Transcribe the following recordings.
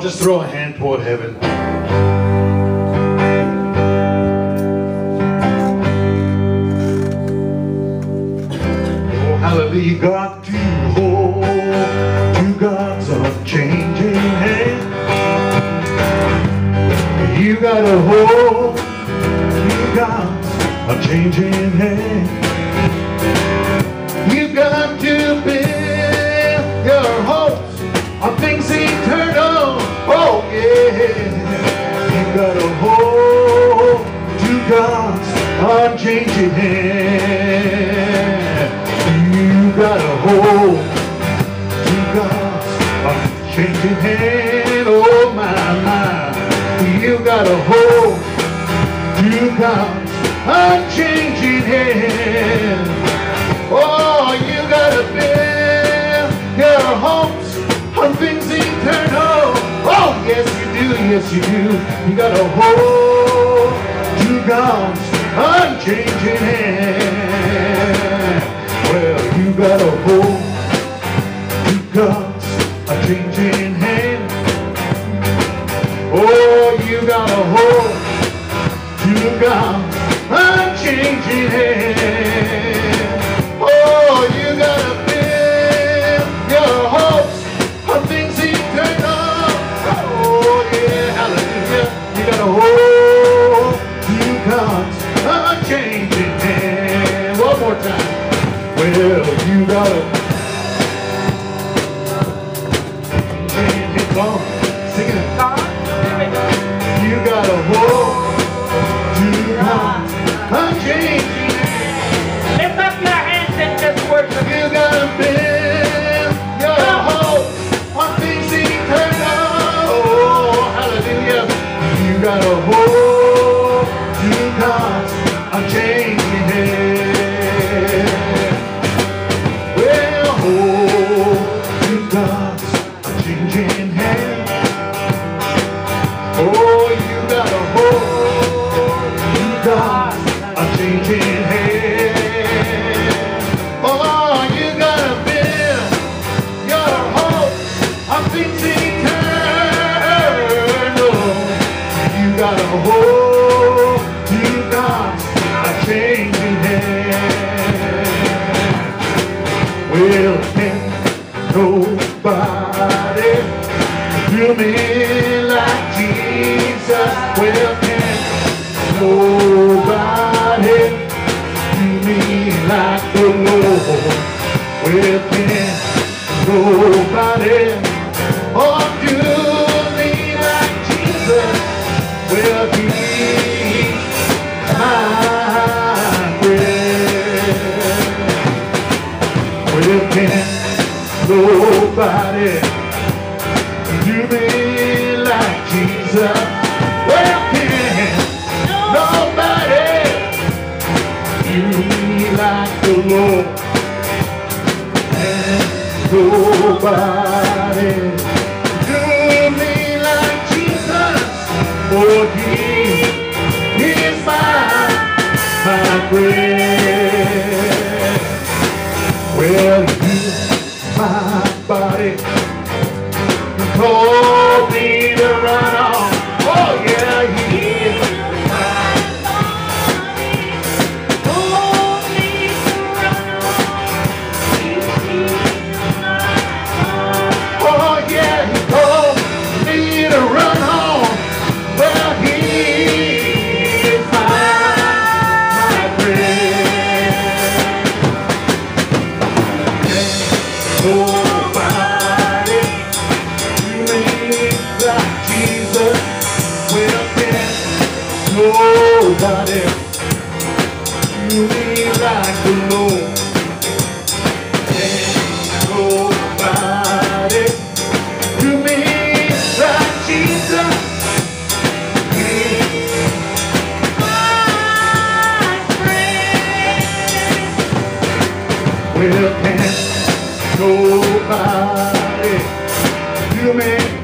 Just throw a hand toward heaven. Oh, hallelujah. Got to hold to God's unchanging hand. You got to hold to God's unchanging hand. You got to unchanging hand. You gotta hold to God's unchanging hand. Oh my my, you gotta hold to God's unchanging hand. Oh, you gotta build your hopes on things eternal. Oh, yes you do, yes you do. You gotta hold to God's unchanging hand. Well, you gotta hold to God's unchanging hand. Oh, you gotta hold to God's unchanging hand. Nobody do me like the Lord? Well, can nobody oh, nobody do me like Jesus? For He is my, my friend. Well, you, my body, told nobody. Do me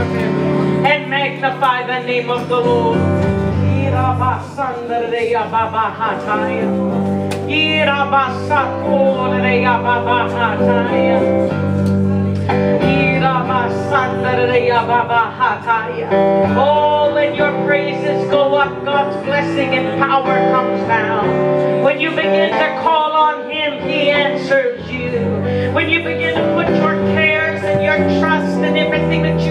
and magnify the name of the Lord. Oh, when your praises go up, God's blessing and power comes down. When you begin to call on Him, He answers you. When you begin to put your cares and your trust and everything that you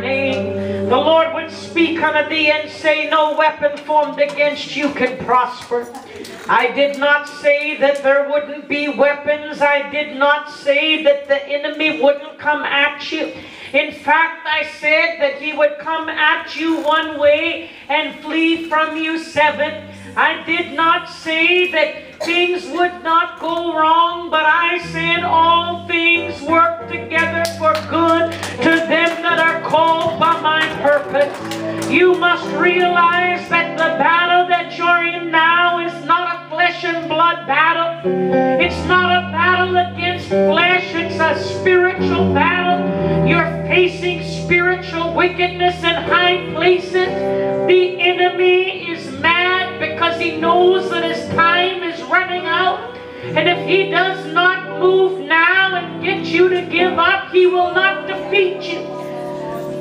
name. The Lord would speak unto thee and say, No weapon formed against you can prosper. I did not say that there wouldn't be weapons. I did not say that the enemy wouldn't come at you. In fact, I said that he would come at you one way and flee from you seven. I did not say that things would not go wrong, but I said all things work together for good to them that are called by my purpose. You must realize that the battle that you're in now is not a flesh and blood battle. It's not a battle against flesh, it's a spiritual battle. You're facing spiritual wickedness in high places. He knows that his time is running out. And if he does not move now and get you to give up, he will not defeat you.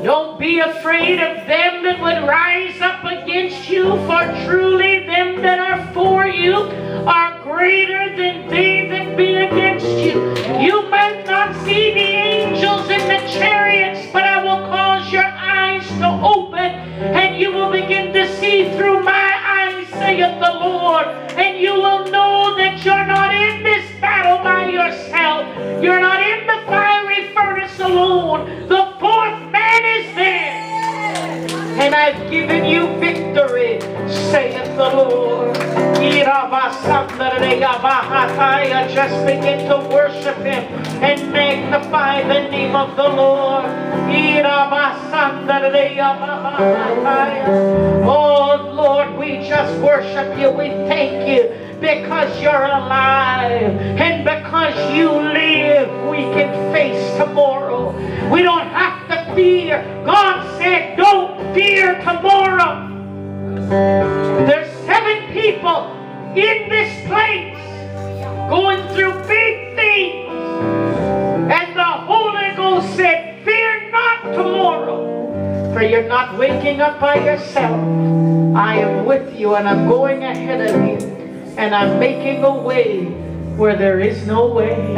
Don't be afraid of them that would rise up against you, for truly them that are for you are greater than they that be against you. You might not see the angels in the chariots, but I will cause your eyes to open, and you will begin to see through Lord, and you will know that you're not in this battle by yourself. You're not in the fiery furnace alone. The fourth man is there. And I've given you victory, saith the Lord. Just begin to worship Him and magnify the name of the Lord. Oh Lord, we just worship you. We thank you because you're alive. And because you live we can face tomorrow. We don't have to fear. God said don't fear tomorrow. There's seven people in this place going through big you're not waking up by yourself. I am with you and i'm going ahead of you. And I'm making a way where there is no way.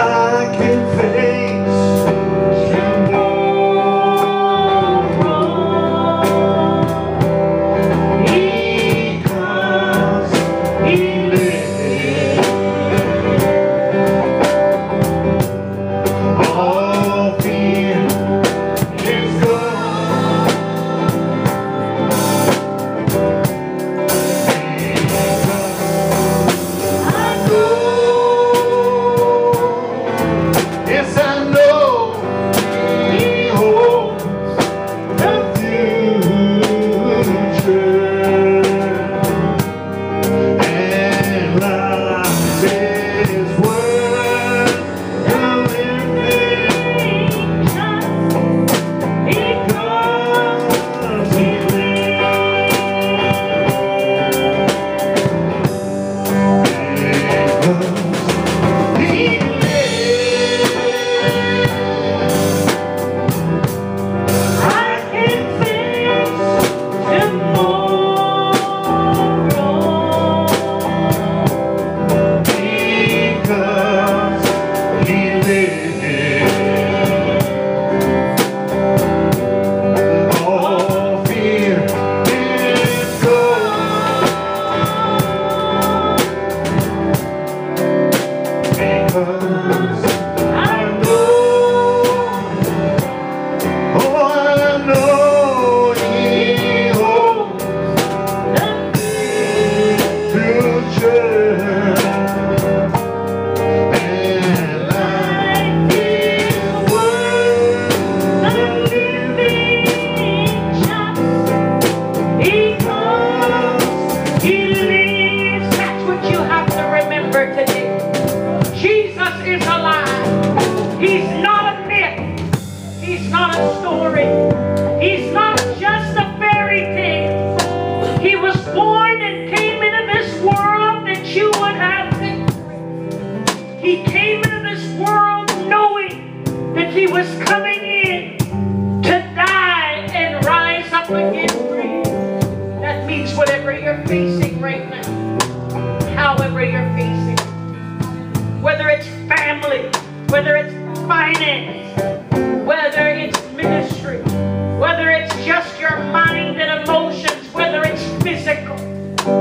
I can face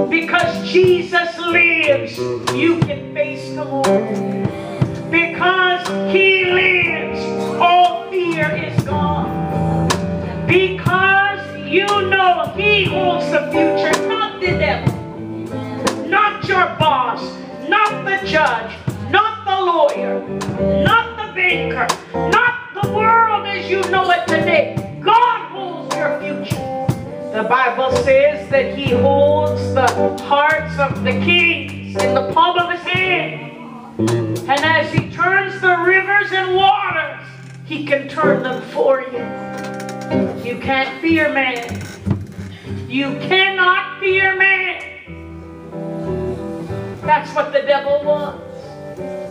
Because Jesus lives, you can face tomorrow. Because He lives, all fear is gone. Because you know He holds the future, not the devil, not your boss, not the judge, not the lawyer, not the banker, not the world as you know it today. God holds your future. The Bible says that He holds the hearts of the kings in the palm of His hand. And as He turns the rivers and waters, He can turn them for you. You can't fear man. You cannot fear man. That's what the devil wants.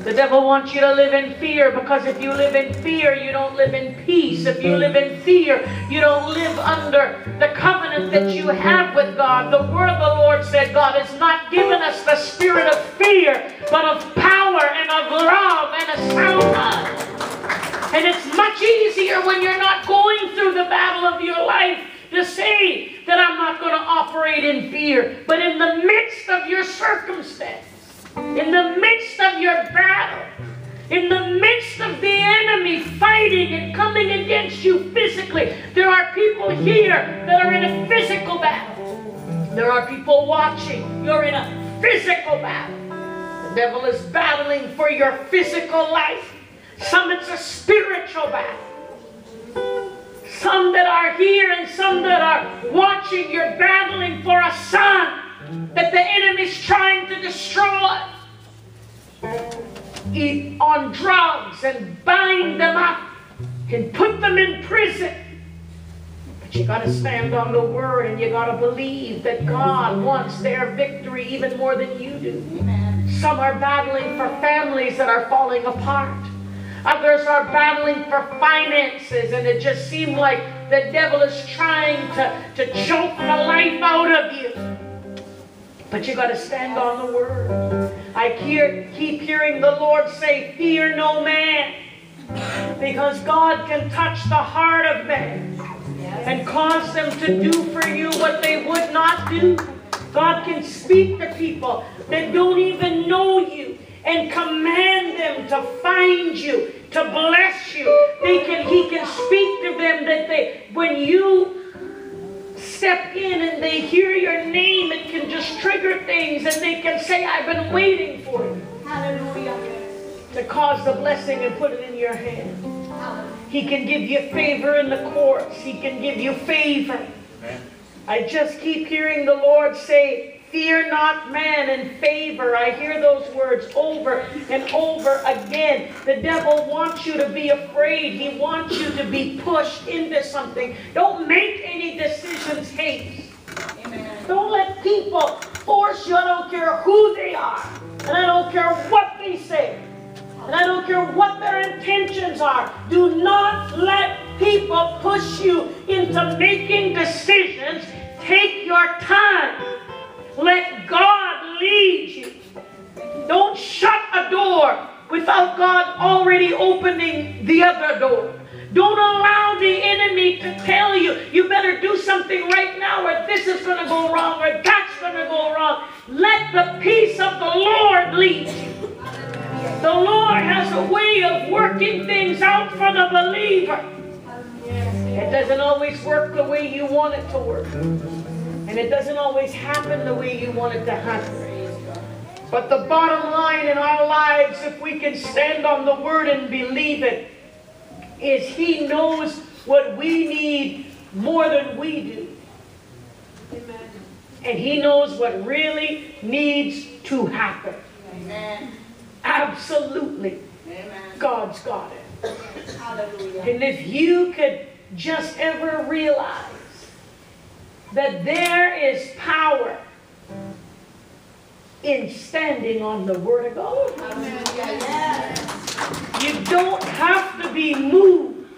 The devil wants you to live in fear because if you live in fear, you don't live in peace. If you live in fear, you don't live under the covenant that you have with God. The word of the Lord said, God has not given us the spirit of fear, but of power and of love and a sound mind. And it's much easier when you're not going through the battle of your life to say that I'm not going to operate in fear. But in the midst of your circumstance, in the midst of your battle, in the midst of the enemy fighting and coming against you physically, there are people here that are in a physical battle. There are people watching. You're in a physical battle. The devil is battling for your physical life. Some it's a spiritual battle. Some that are here and some that are watching, you're battling for a son that the enemy's trying to destroy. Eat on drugs and bind them up and put them in prison. But you got to stand on the word and you got to believe that God wants their victory even more than you do. Some are battling for families that are falling apart. Others are battling for finances, and it just seems like the devil is trying to, to choke the life out of you. But you got to stand on the word. I hear, keep hearing the Lord say, Fear no man. Because God can touch the heart of man and cause them to do for you what they would not do. God can speak to people that don't even know you and command them to find you, to bless you. They can, he can speak to them that they, when you step in and they hear your name, it can just trigger things and they can say, I've been waiting for you. Hallelujah. To cause the blessing and put it in your hand. He can give you favor in the courts. He can give you favor. I just keep hearing the Lord say, Fear not man and favor. I hear those words over and over again. The devil wants you to be afraid. He wants you to be pushed into something. Don't make any decisions haste. Amen. Don't let people force you. I don't care who they are. And I don't care what they say. And I don't care what their intentions are. Do not let people push you into making decisions. Take your time. Let God lead you. Don't shut a door without God already opening the other door. Don't allow the enemy to tell you, you better do something right now, or this is going to go wrong, or that's going to go wrong. Let the peace of the Lord lead you. The Lord has a way of working things out for the believer. It doesn't always work the way you want it to work. And it doesn't always happen the way you want it to happen. But the bottom line in our lives, if we can stand on the word and believe it, is He knows what we need more than we do. Amen. And He knows what really needs to happen. Amen. Absolutely. Amen. God's got it. Hallelujah. And if you could just ever realize that there is power in standing on the Word of God. You don't have to be moved.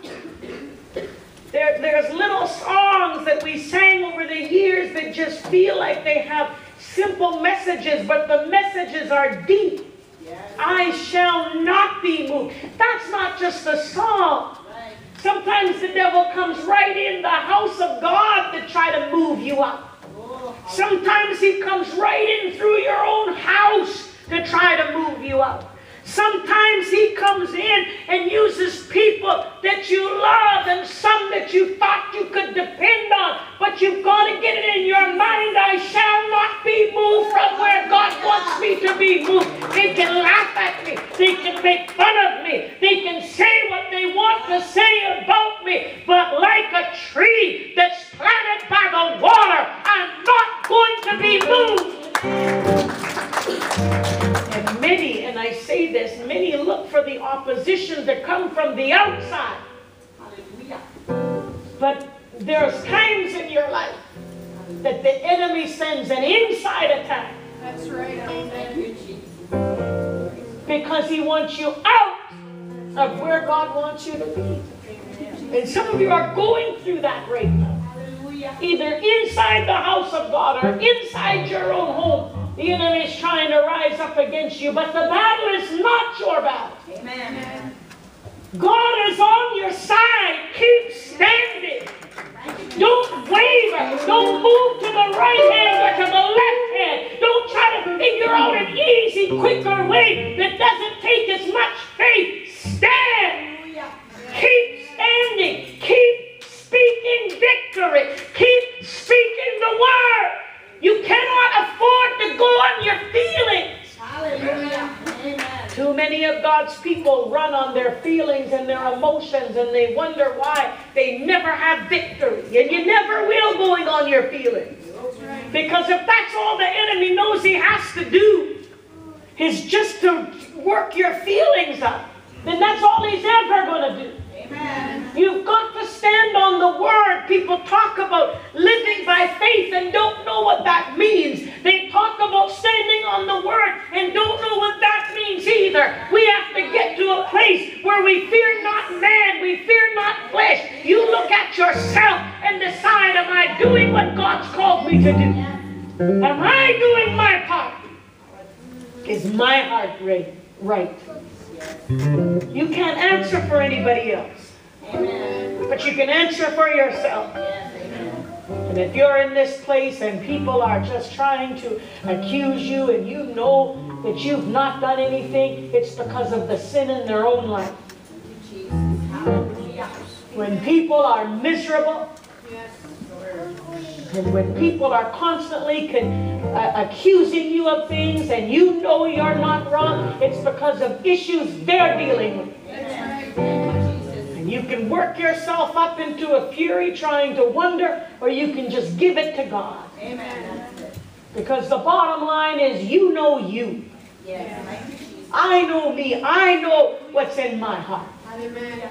There, there's little songs that we sang over the years that just feel like they have simple messages, but the messages are deep. I shall not be moved. That's not just a song. Sometimes the devil comes right in the house of God to try to move you up. Sometimes he comes right in through your own house to try to move you up. Sometimes he comes in and uses people that you love and some that you thought you could depend on. But you've got to get it in your mind, I shall not be moved from where God wants me to be moved. They can laugh at me. They can make fun of me. They can say what they want to say about me. But like a tree that's planted by the water, I'm not going to be moved. This, many look for the opposition to come from the outside. Hallelujah. But there's times in your life that the enemy sends an inside attack. That's right. Amen. Because he wants you out of where God wants you to be. And some of you are going through that right now. Either inside the house of God or inside your own home. The enemy is trying to rise up against you, but the battle is not your battle. Amen. God is on your side. Keep standing. Don't waver. Don't move to the right hand or to the left hand. Don't try to figure out an easy, quicker way that doesn't take as much faith. Stand. Keep standing. Keep speaking victory. Keep speaking the word. You cannot afford to go on your feelings. Hallelujah. Too many of God's people run on their feelings and their emotions and they wonder why they never have victory. And you never will going on your feelings. Because if that's all the enemy knows he has to do, is just to work your feelings up, then that's all he's ever going to do. Amen. You've got to stand on the word. People talk about living by faith and don't know what that means. They talk about standing on the word and don't know what that means either. We have to get to a place where we fear not man, we fear not flesh. You look at yourself and decide, am I doing what God's called me to do? Am I doing my part? Is my heart right? right? You can't answer for anybody else. Amen. But you can answer for yourself. Yes. And if you're in this place and people are just trying to accuse you and you know that you've not done anything, it's because of the sin in their own life. When people are miserable Yes. And when people are constantly con- uh, accusing you of things and you know you're not wrong, it's because of issues they're dealing with. That's right. Thank you, Jesus. And you can work yourself up into a fury trying to wonder, or you can just give it to God. Amen. Because the bottom line is you know you. Yes. Thank you, Jesus. I know me. I know what's in my heart. Amen.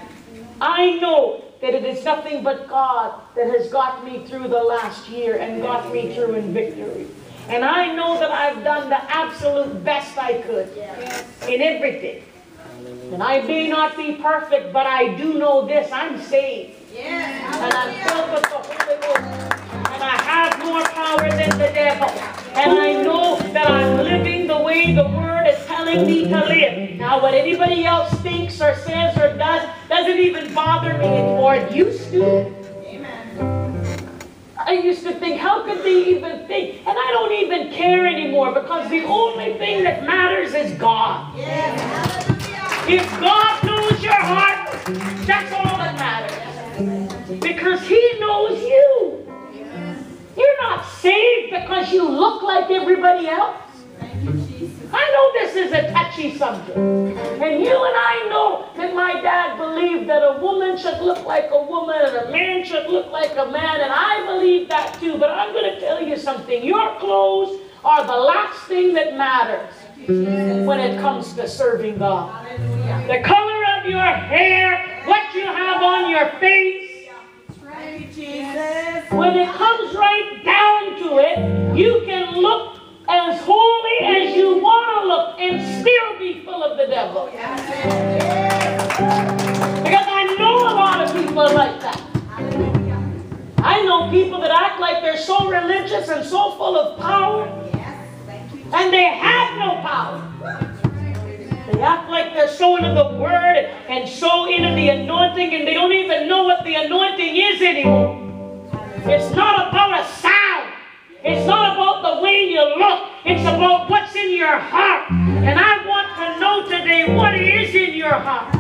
I know that it is nothing but God that has got me through the last year and got me through in victory. And I know that I've done the absolute best I could Yes. in everything. And I may not be perfect, but I do know this I'm saved. Yes. And I'm filled with the Holy Ghost. And I have more power than the devil. And I know that I'm living the way the Word is telling me to live. Now, what anybody else thinks or says or does doesn't even bother me anymore. It used to. Amen. I used to think, how could they even think? And I don't even care anymore because the only thing that matters is God. Hallelujah. If God knows your heart, that's all that matters. Because He knows you. You're not saved because you look like everybody else. Thank you, Jesus. I know this is a touchy subject. And you and I know that my dad believed that a woman should look like a woman and a man should look like a man. And I believe that too. But I'm going to tell you something. Your clothes are the last thing that matters when it comes to serving God. The color of your hair, what you have on your face. Jesus. When it comes right down to it, you can look as holy as you want to look and still be full of the devil. Because I know a lot of people are like that. I know people that act like they're so religious and so full of power, and they have no power. They act like they're so into the word and so into the anointing, and they don't even know what the anointing is anymore. It's not about a sign. It's not about the way you look. It's about what's in your heart. And I want to know today what is in your heart.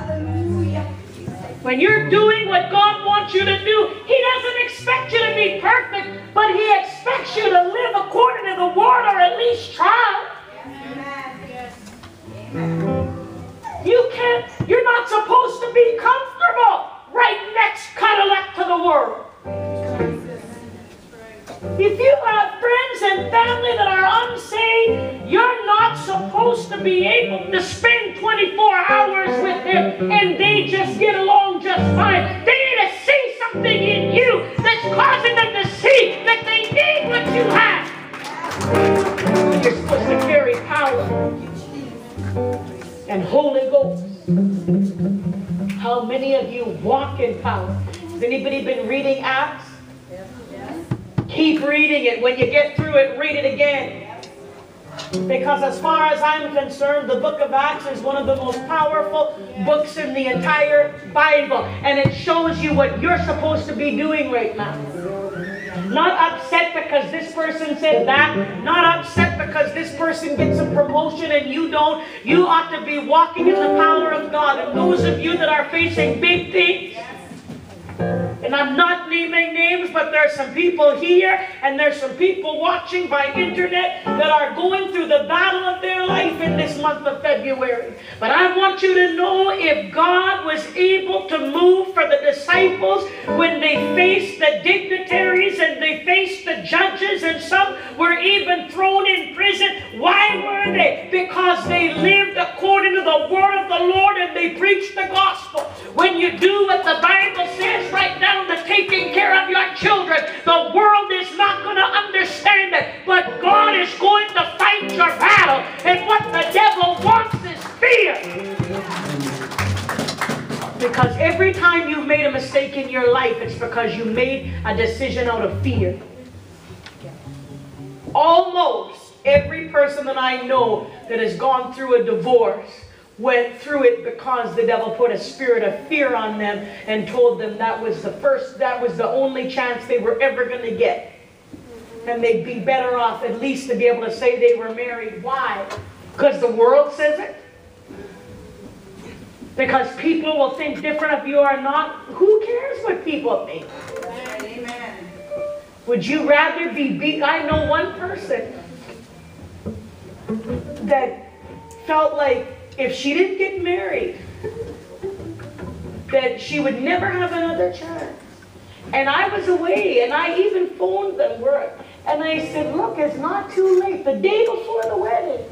When you're doing what God wants you to do, He doesn't expect you to be perfect, but He expects you to live according to the Word or at least try. You can't, you're not supposed to be comfortable and family that are unsaved, you're not supposed to be able to spend 24 hours with them and they just get along just fine. They need to see something in you that's causing them to see that they need what you have. You're supposed to carry power and Holy Ghost. How many of you walk in power? Has anybody been reading Acts? Keep reading it. When you get through it, read it again. Because as far as I'm concerned, the book of Acts is one of the most powerful books in the entire Bible. And it shows you what you're supposed to be doing right now. Not upset because this person said that. Not upset because this person gets a promotion and you don't. You ought to be walking in the power of God. And those of you that are facing big things, and I'm not naming names, but there's some people here and there's some people watching by internet that are going through the battle of their life in this month of February. But I want you to know if God was able to move for the disciples when they faced the dignitaries and they faced the judges and some were even thrown in prison, why were they? Because they lived according to the word of the Lord and they preached the gospel. When you do what the Bible says, right down to taking care of your children, the world is not going to understand it, but God is going to fight your battle. And what the devil wants is fear. Because every time you've made a mistake in your life, it's because you made a decision out of fear. Almost every person that I know that has gone through a divorce went through it because the devil put a spirit of fear on them and told them that was the first, that was the only chance they were ever going to get. And they'd be better off at least to be able to say they were married. Why? Because the world says it? Because people will think different if you are not. Who cares what people think? Amen. Would you rather be beat? I know one person that felt like if she didn't get married, that she would never have another chance. And I was away, and I even phoned them, where- and I said, "Look, it's not too late. The day before the wedding,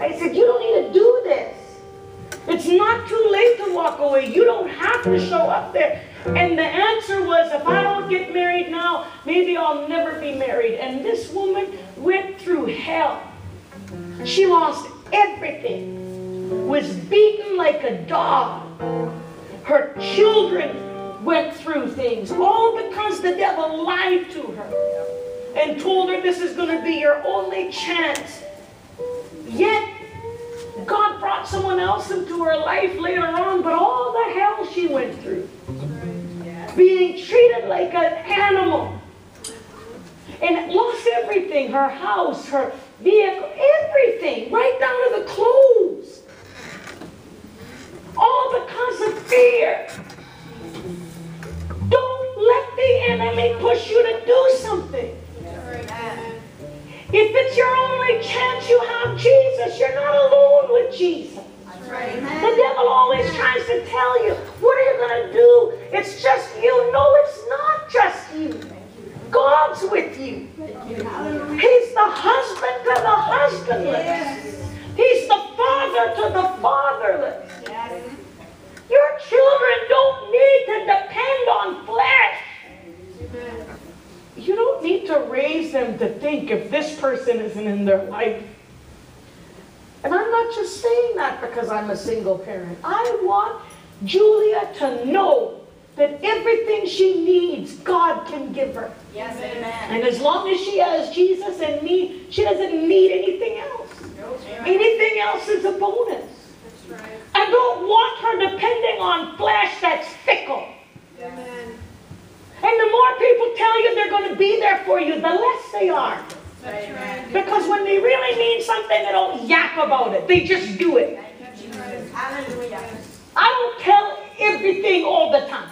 I said, you don't need to do this. It's not too late to walk away. You don't have to show up there." And the answer was, if I don't get married now, maybe I'll never be married. And this woman went through hell. She lost everything, was beaten like a dog. Her children went through things, all because the devil lied to her and told her this is going to be your only chance. Yet, God brought someone else into her life later on, but all the hell she went through, being treated like an animal, and lost everything her house, her vehicle, everything, right down to the clothes. All because of fear. Don't let the enemy push you to do something. If it's your only chance you have Jesus, you're not alone with Jesus. The devil always tries to tell you, what are you going to do? It's just you. No, it's not just you. God's with you. He's the husband to the husbandless. He's the father to the fatherless. Your children don't need to depend on flesh. You don't need to them to think if this person isn't in their life. And I'm not just saying that because I'm a single parent. I want Julia to know that everything she needs, God can give her. Yes, amen. And as long as she has Jesus and me, she doesn't need anything else. Anything else is a bonus. That's right. I don't want her depending on flesh that's fickle. Amen. And the more people tell you they're going to be there for you, the less they are. Because when they really need something, they don't yap about it. They just do it. Thank you, Jesus. Hallelujah. I don't tell everything all the time.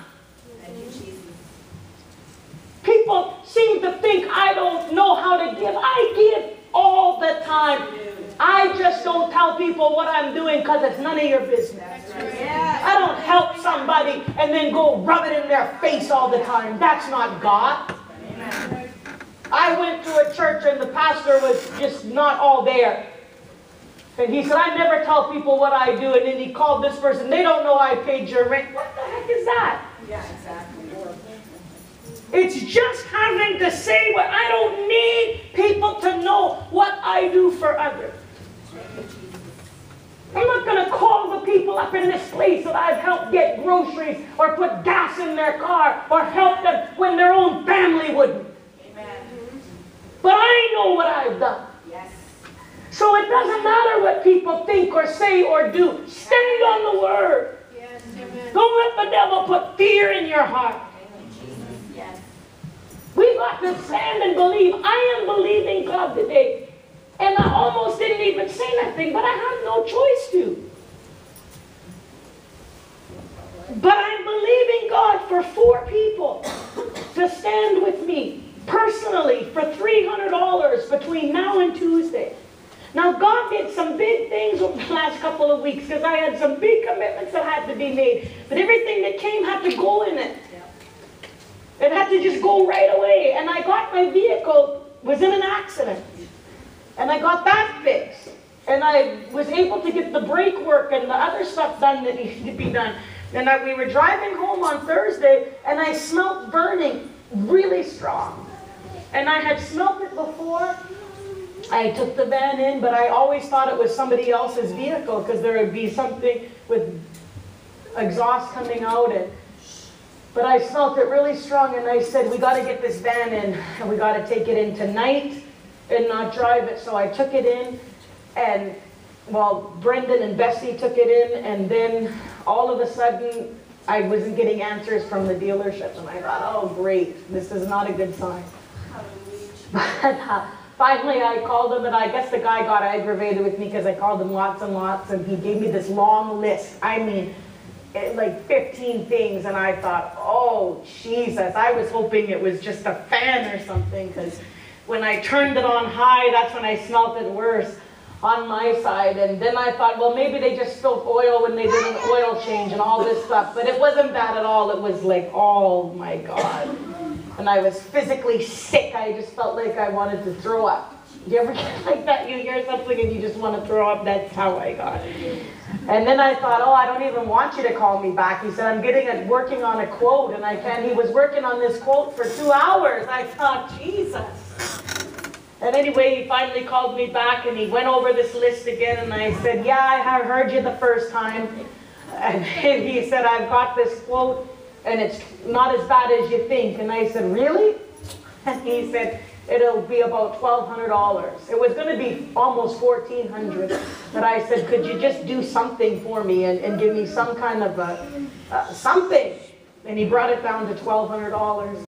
Thank you, Jesus. People seem to think I don't know how to give. I give all the time. I just don't tell people what I'm doing because it's none of your business. I don't help somebody and then go rub it in their face all the time. That's not God. I went to a church and the pastor was just not all there. And he said, I never tell people what I do. And then he called this person. They don't know I paid your rent. What the heck is that? Yeah, exactly. It's just having to say what I don't need people to know what I do for others. I'm not going to call the people up in this place that I've helped get groceries or put gas in their car or help them when their own family wouldn't. Amen. But I know what I've done. Yes. So it doesn't matter what people think or say or do. Stand on the word. Yes, amen. Don't let the devil put fear in your heart. Yes. We've got to stand and believe. I am believing God today. And I almost didn't even say nothing, but I had no choice to. But I'm believing God for four people to stand with me personally for $300 between now and Tuesday. Now, God did some big things over the last couple of weeks because I had some big commitments that had to be made. But everything that came had to go in it. It had to just go right away. And I got my vehicle, was in an accident. And I got that fixed. And I was able to get the brake work and the other stuff done that needed to be done. And I, we were driving home on Thursday, and I smelt burning really strong. And I had smelt it before. I took the van in, but I always thought it was somebody else's vehicle because there would be something with exhaust coming out and but I smelt it really strong and I said, we got to get this van in and we got to take it in tonight and not drive it. So I took it in and, well, Brendan and Bessie took it in and then all of a sudden I wasn't getting answers from the dealership and I thought, oh great, this is not a good sign. But uh, finally I called him and I guess the guy got aggravated with me because I called him lots and lots and he gave me this long list. I mean, it, like 15 things and I thought, oh Jesus, I was hoping it was just a fan or something because when I turned it on high, that's when I smelt it worse on my side. And then I thought, well, maybe they just spilled oil when they did an oil change and all this stuff. But it wasn't bad at all. It was like, oh my God. And I was physically sick. I just felt like I wanted to throw up. You ever get like that? You hear something and you just want to throw up? That's how I got. And then I thought, oh, I don't even want you to call me back. He said, I'm getting a, working on a quote, and I can. He was working on this quote for two hours. I thought, Jesus. And anyway, he finally called me back and he went over this list again. And I said, Yeah, I heard you the first time. And he said, I've got this quote and it's not as bad as you think. And I said, Really? And he said, It'll be about $1,200. It was going to be almost 1,400. But I said, Could you just do something for me and, and give me some kind of a, uh, something? And he brought it down to $1,200.